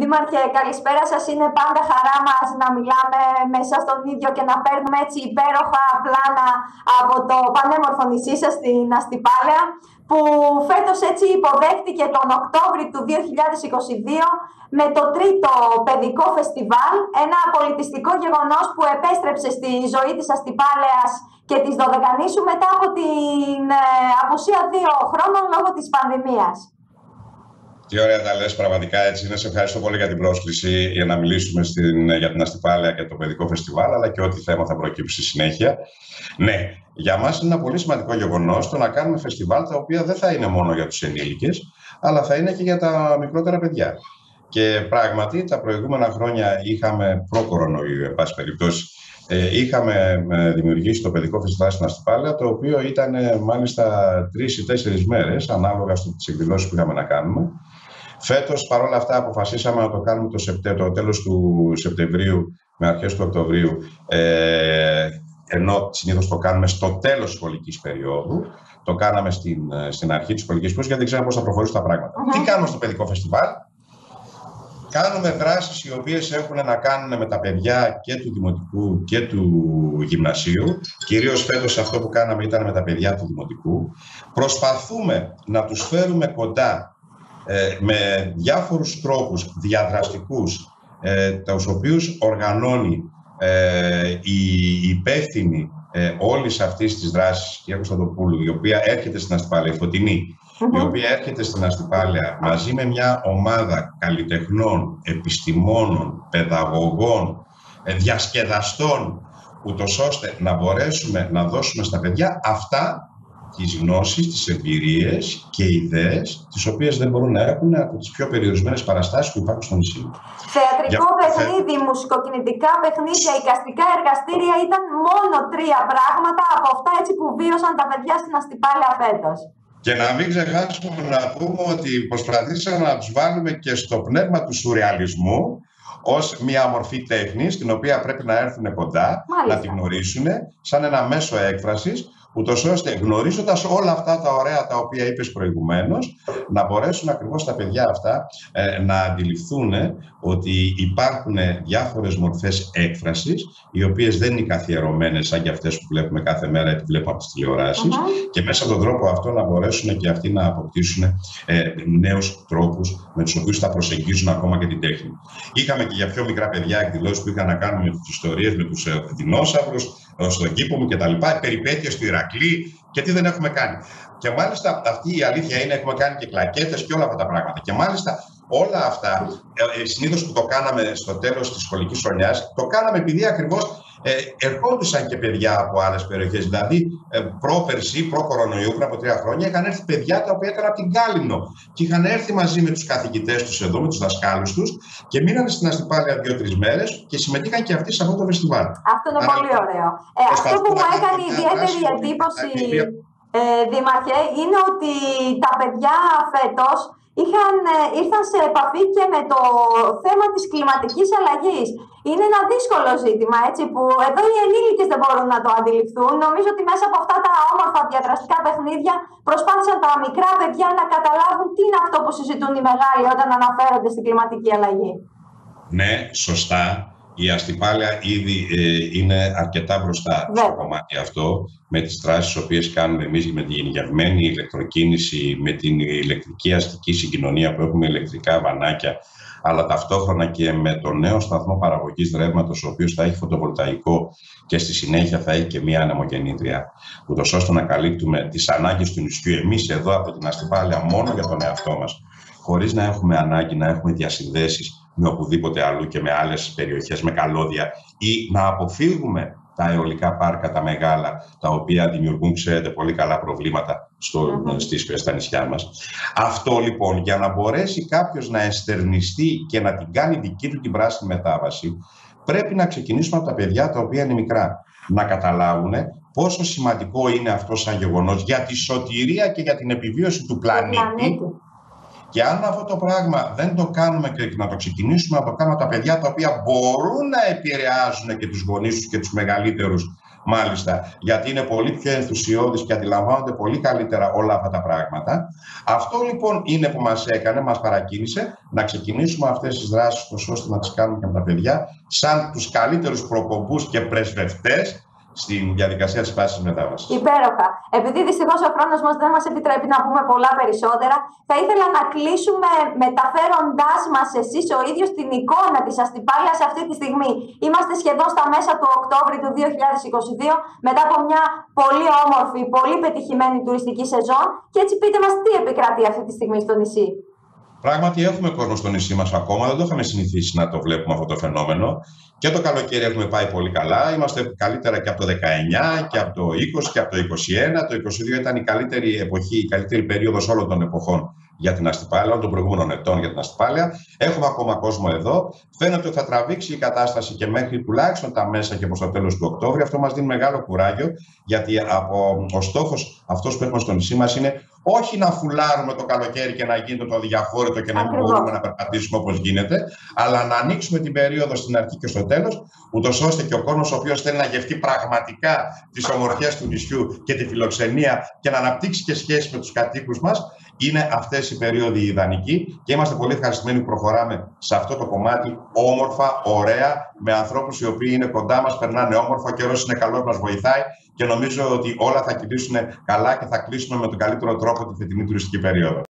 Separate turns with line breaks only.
Δήμαρχε, καλησπέρα σας. Είναι πάντα χαρά μας να μιλάμε μέσα στον ίδιο και να παίρνουμε έτσι υπέροχα πλάνα από το πανέμορφο νησί σας στην Αστυπάλαια, που φέτος έτσι υποδέχτηκε τον Οκτώβρη του 2022 με το τρίτο παιδικό φεστιβάλ, ένα πολιτιστικό γεγονός που επέστρεψε στη ζωή της Αστυπάλαιας και της Δωδεκανήσου μετά από την ε, απουσία δύο χρόνων λόγω της πανδημίας.
Τι ωραία τα λες, πραγματικά έτσι είναι. Σε ευχαριστώ πολύ για την πρόσκληση για να μιλήσουμε στην, για την Αστυπάλαια και το παιδικό φεστιβάλ, αλλά και ό,τι θέμα θα προκύψει συνέχεια. Ναι, για μας είναι ένα πολύ σημαντικό γεγονός το να κάνουμε φεστιβάλ τα οποία δεν θα είναι μόνο για τους ενήλικες, αλλά θα είναι και για τα μικρότερα παιδιά. Και πράγματι τα προηγούμενα χρόνια είχαμε προ-κορονοϊού, εν πάση περιπτώσει, ε, είχαμε ε, δημιουργήσει το παιδικό φεστιβάλ στην Αστυπάλαια, το οποίο ήταν ε, μάλιστα τρεις ή τέσσερις μέρες, ανάλογα στι εκδηλώσεις που είχαμε να κάνουμε. Φέτος, παρόλα αυτά, αποφασίσαμε να το κάνουμε το, το τέλος του Σεπτεμβρίου με αρχές του Οκτωβρίου, ε, ενώ συνήθως το κάνουμε στο τέλος της σχολικής περίοδου. Το κάναμε στην, στην αρχή της σχολικής περίοδου, γιατί δεν ξέραμε πώς θα προχωρήσουν τα πράγματα. Τι κάνουμε στο παιδικό φεστιβάλ, Κάνουμε δράσεις οι οποίες έχουν να κάνουν με τα παιδιά και του Δημοτικού και του Γυμνασίου. Κυρίως φέτος αυτό που κάναμε ήταν με τα παιδιά του Δημοτικού. Προσπαθούμε να τους φέρουμε κοντά ε, με διάφορους τρόπους διαδραστικούς, ε, τους οποίους οργανώνει ε, η υπεύθυνη ε, όλης αυτής της δράσης, η Κωνσταντοπούλου, η οποία έρχεται στην Αστυπάλαια, η Φωτεινή, η οποία έρχεται στην Αστυπάλαια μαζί με μια ομάδα καλλιτεχνών, επιστημόνων, παιδαγωγών, ε, διασκεδαστών, ούτως ώστε να μπορέσουμε να δώσουμε στα παιδιά αυτά τις γνώσεις, τις εμπειρίες και ιδέες τις οποίες δεν μπορούν να έχουν από τις πιο περιορισμένες παραστάσεις που υπάρχουν στο νησί.
Θεατρικό Για... παιχνίδι, μουσικοκινητικά παιχνίδια, οικαστικά εργαστήρια ήταν μόνο τρία πράγματα από αυτά έτσι που βίωσαν τα παιδιά στην Αστυπάλαια φέτος.
Και να μην ξεχάσουμε να πούμε ότι προσπαθήσαμε να τους βάλουμε και στο πνεύμα του σουρεαλισμού ως μια μορφή τέχνης, την οποία πρέπει να έρθουν κοντά, να την γνωρίσουν, σαν ένα μέσο έκφρασης, ούτως ώστε γνωρίζοντας όλα αυτά τα ωραία τα οποία είπες προηγουμένως, να μπορέσουν ακριβώς τα παιδιά αυτά ε, να αντιληφθούν ότι υπάρχουν διάφορες μορφές έκφρασης, οι οποίες δεν είναι καθιερωμένες σαν και αυτές που βλέπουμε κάθε μέρα ή που βλέπουμε από τις τηλεοράσεις, και μέσα από τον τρόπο αυτό να μπορέσουν και αυτοί να αποκτήσουν ε, νέους τρόπους με τους οποίους θα προσεγγίζουν ακόμα και την τέχνη. Είχαμε και για πιο μικρά παιδιά εκδηλώσεις που είχαν να κάνουν με τις ιστορίες με τους ε, δεινόσαυρους, στον κήπο μου κτλ. Περιπέτειες του Ηρακλή και τι δεν έχουμε κάνει. Και μάλιστα αυτή η αλήθεια είναι έχουμε κάνει και κλακέτες και όλα αυτά τα πράγματα. Και μάλιστα όλα αυτά, ε, ε συνήθως που το κάναμε στο τέλος της σχολικής χρονιάς, το κάναμε επειδή ακριβώς ε, ερχόντουσαν και παιδιά από άλλες περιοχές. Δηλαδή, ε, πρόπερση, προ-κορονοϊού, πριν από τρία χρόνια, είχαν έρθει παιδιά τα οποία ήταν από την Κάλυμνο και είχαν έρθει μαζί με τους καθηγητές τους εδώ, με τους δασκάλους τους και μείνανε στην Αστυπάλαια δύο-τρεις μέρες και συμμετείχαν και αυτοί σε αυτό το φεστιβάλ.
Αυτό είναι πολύ ωραίο. Ε, αυτό που μου έκανε ιδιαίτερη εντύπωση, ε, Δήμαρχε, είναι ότι τα παιδιά φέτος είχαν, ε, ήρθαν σε επαφή και με το θέμα της κλιματικής αλλαγής. Είναι ένα δύσκολο ζήτημα, έτσι, που εδώ οι ενήλικες δεν μπορούν να το αντιληφθούν. Νομίζω ότι μέσα από αυτά τα όμορφα διαδραστικά παιχνίδια προσπάθησαν τα μικρά παιδιά να καταλάβουν τι είναι αυτό που συζητούν οι μεγάλοι όταν αναφέρονται στην κλιματική αλλαγή.
Ναι, σωστά. Η Αστυπάλαια ήδη ε, είναι αρκετά μπροστά ναι. στο κομμάτι αυτό με τις δράσεις τις οποίες κάνουμε εμείς με την γενικευμένη ηλεκτροκίνηση, με την ηλεκτρική αστική συγκοινωνία που έχουμε ηλεκτρικά βανάκια αλλά ταυτόχρονα και με το νέο σταθμό παραγωγής ρεύματος, ο οποίος θα έχει φωτοβολταϊκό και στη συνέχεια θα έχει και μία ανεμογεννήτρια, ούτως ώστε να καλύπτουμε τις ανάγκες του νησιού εμείς εδώ από την Αστυπάλαια μόνο για τον εαυτό μας, χωρίς να έχουμε ανάγκη να έχουμε διασυνδέσεις με οπουδήποτε αλλού και με άλλες περιοχές, με καλώδια ή να αποφύγουμε τα αιωλικά πάρκα, τα μεγάλα, τα οποία δημιουργούν, ξέρετε, πολύ καλά προβλήματα στο, mm-hmm. στις, στα νησιά μας. Αυτό λοιπόν, για να μπορέσει κάποιος να εστερνιστεί και να την κάνει δική του την πράσινη μετάβαση, πρέπει να ξεκινήσουμε από τα παιδιά τα οποία είναι μικρά. Να καταλάβουν πόσο σημαντικό είναι αυτό σαν γεγονός για τη σωτηρία και για την επιβίωση του πλανήτη και αν αυτό το πράγμα δεν το κάνουμε και να το ξεκινήσουμε να το κάνουμε τα παιδιά τα οποία μπορούν να επηρεάζουν και τους γονείς τους και τους μεγαλύτερους μάλιστα, γιατί είναι πολύ πιο ενθουσιώδεις και αντιλαμβάνονται πολύ καλύτερα όλα αυτά τα πράγματα. Αυτό λοιπόν είναι που μας έκανε, μας παρακίνησε να ξεκινήσουμε αυτές τις δράσεις ώστε να τις κάνουμε και με τα παιδιά σαν τους καλύτερους προπομπούς και πρεσβευτές στην διαδικασία της πάση μετάβασης.
Υπέροχα. Επειδή δυστυχώς ο χρόνος μας δεν μας επιτρέπει να πούμε πολλά περισσότερα, θα ήθελα να κλείσουμε μεταφέροντάς μας εσείς ο ίδιος την εικόνα της Αστυπάλια αυτή τη στιγμή. Είμαστε σχεδόν στα μέσα του Οκτώβρη του 2022, μετά από μια πολύ όμορφη, πολύ πετυχημένη τουριστική σεζόν. Και έτσι πείτε μας τι επικρατεί αυτή τη στιγμή στο νησί.
Πράγματι, έχουμε κόσμο στο νησί μας ακόμα. Δεν το είχαμε συνηθίσει να το βλέπουμε αυτό το φαινόμενο. Και το καλοκαίρι έχουμε πάει πολύ καλά. Είμαστε καλύτερα και από το 19 και από το 20 και από το 21. Το 22 ήταν η καλύτερη εποχή, η καλύτερη περίοδος όλων των εποχών για την Αστυπάλαια, όλων των προηγούμενων ετών για την Αστυπάλαια. Έχουμε ακόμα κόσμο εδώ. Φαίνεται ότι θα τραβήξει η κατάσταση και μέχρι τουλάχιστον τα μέσα και προς το τέλος του Οκτώβρη. Αυτό μας δίνει μεγάλο κουράγιο, γιατί από, ο στόχος αυτός που έχουμε στο νησί μας είναι όχι να φουλάρουμε το καλοκαίρι και να γίνεται το διαχώρητο και να μην μπορούμε να περπατήσουμε όπως γίνεται, αλλά να ανοίξουμε την περίοδο στην αρχή και στο τέλος, ούτως ώστε και ο κόσμος ο οποίος θέλει να γευτεί πραγματικά τις ομορφιές του νησιού και τη φιλοξενία και να αναπτύξει και σχέσει με τους κατοίκους μας, είναι αυτές οι περίοδοι ιδανικοί και είμαστε πολύ ευχαριστημένοι που προχωράμε σε αυτό το κομμάτι όμορφα, ωραία, με ανθρώπους οι οποίοι είναι κοντά μας, περνάνε όμορφα, ο καιρός είναι καλός, μας βοηθάει και νομίζω ότι όλα θα κυλήσουν καλά και θα κλείσουμε με τον καλύτερο τρόπο τη φετινή τουριστική περίοδο.